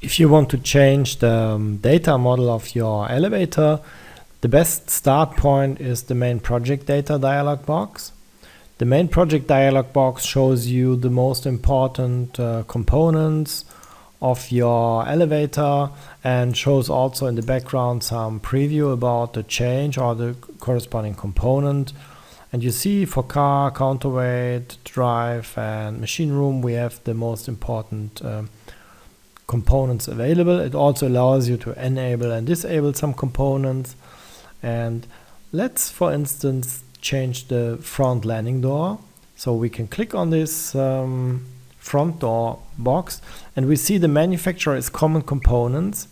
If you want to change the um, data model of your elevator, the best start point is the main project data dialog box. The main project dialog box shows you the most important uh, components of your elevator and shows also in the background some preview about the change or the corresponding component. And you see for car, counterweight, drive and machine room we have the most important um, components available. It also allows you to enable and disable some components. And let's, for instance, change the front landing door. So we can click on this um, front door box and we see the manufacturer is Common Components.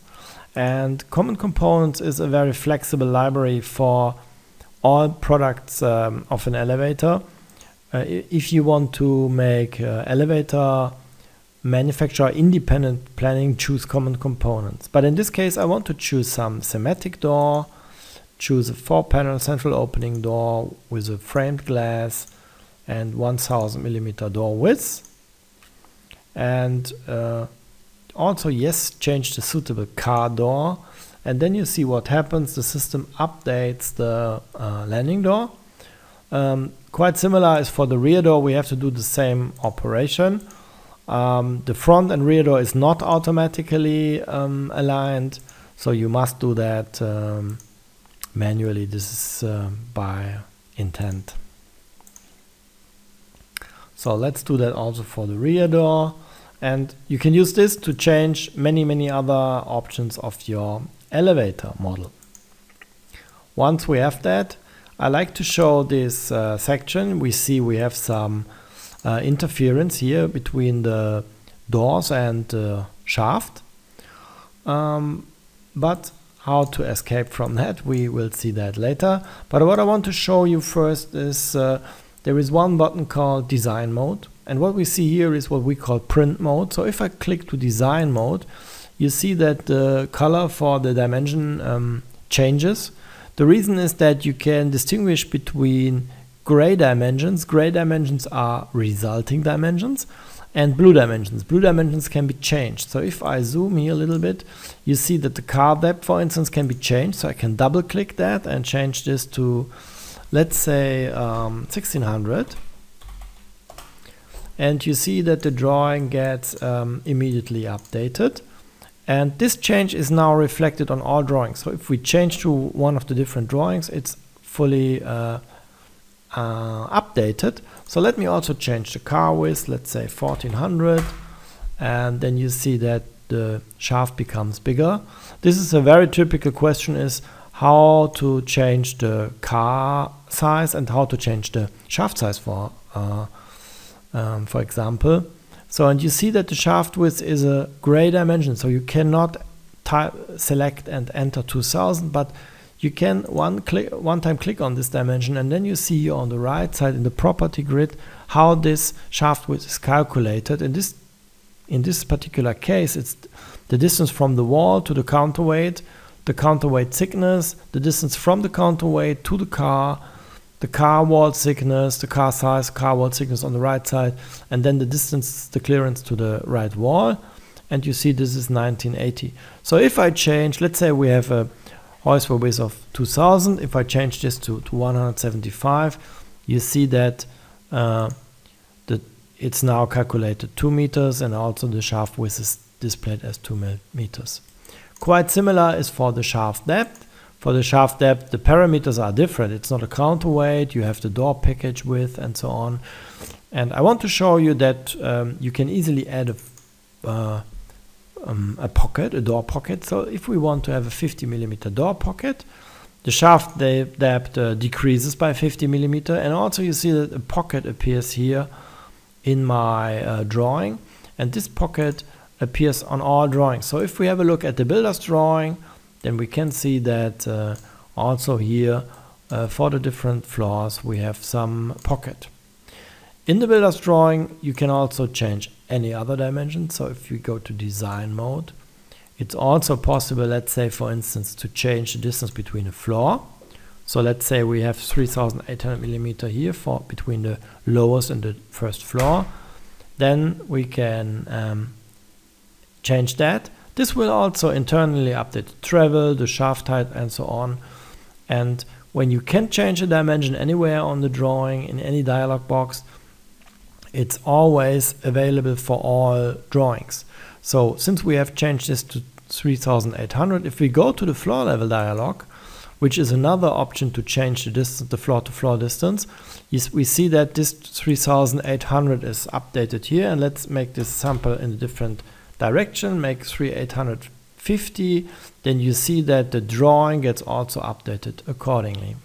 And Common Components is a very flexible library for all products um, of an elevator. Uh, if you want to make uh, elevator manufacturer independent planning choose common components. But in this case, I want to choose some Fermator door, choose a four panel central opening door with a framed glass and 1000 millimeter door width. And uh, also, yes, change the suitable car door. And then you see what happens. The system updates the uh, landing door. Um, quite similar is for the rear door. We have to do the same operation. Um, the front and rear door is not automatically um, aligned, so you must do that um, manually. This is uh, by intent. So let's do that also for the rear door. And you can use this to change many, many other options of your elevator model. Once we have that, I like to show this uh, section. We see we have some uh, interference here between the doors and the shaft. Um, but how to escape from that, we will see that later. But what I want to show you first is uh, there is one button called design mode. And what we see here is what we call print mode. So if I click to design mode, you see that the color for the dimension um, changes. The reason is that you can distinguish between gray dimensions. Gray dimensions are resulting dimensions and blue dimensions. Blue dimensions can be changed. So if I zoom here a little bit, you see that the car depth, for instance, can be changed. So I can double click that and change this to, let's say, um, 1600. And you see that the drawing gets um, immediately updated. And this change is now reflected on all drawings. So if we change to one of the different drawings, it's fully uh, uh, updated. So let me also change the car width, let's say 1400, and then you see that the shaft becomes bigger. This is a very typical question is how to change the car size and how to change the shaft size for uh, um, for example. So and you see that the shaft width is a gray dimension so you cannot select and enter 2000 but you can one click one time click on this dimension and then you see on the right side in the property grid how this shaft width is calculated. In this in this particular case it's the distance from the wall to the counterweight the counterweight thickness the distance from the counterweight to the car the car wall thickness the car size car wall thickness on the right side and then the distance the clearance to the right wall. And you see this is 1980 so if I change let's say we have a hoist width of 2000 if I change this to, to 175 you see that uh, the, it's now calculated 2 meters and also the shaft width is displayed as 2 meters. Quite similar is for the shaft depth. For the shaft depth the parameters are different. It's not a counterweight. You have the door package width and so on. And I want to show you that um, you can easily add a uh, um, a pocket, a door pocket. So if we want to have a 50 millimeter door pocket, the shaft depth uh, decreases by 50 millimeter, and also you see that a pocket appears here in my uh, drawing, and this pocket appears on all drawings. So if we have a look at the builder's drawing, then we can see that uh, also here uh, for the different floors we have some pocket. In the builder's drawing, you can also change any other dimension. So if we go to design mode, it's also possible, let's say, for instance, to change the distance between a floor. So let's say we have 3800 millimeter here for between the lowest and the first floor. Then we can um, change that. This will also internally update the travel, the shaft height and so on. And when you can change a dimension anywhere on the drawing in any dialog box, it's always available for all drawings. So since we have changed this to 3800, if we go to the floor level dialog, which is another option to change the distance, the floor to floor distance, we see that this 3800 is updated here and let's make this sample in a different direction, make 3850, then you see that the drawing gets also updated accordingly.